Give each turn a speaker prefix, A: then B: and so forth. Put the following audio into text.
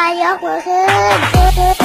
A: 我要火喝。